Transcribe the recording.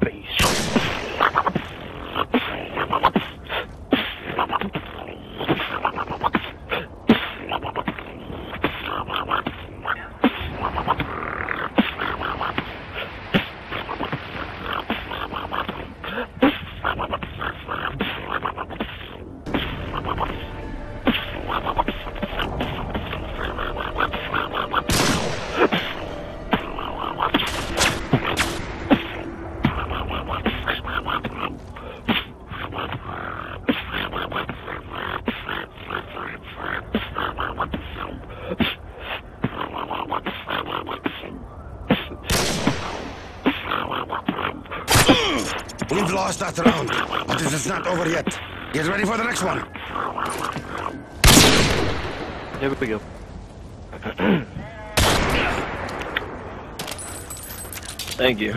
Beijo. We've lost that round, but it is not over yet. Get ready for the next one. Here we go. Thank you.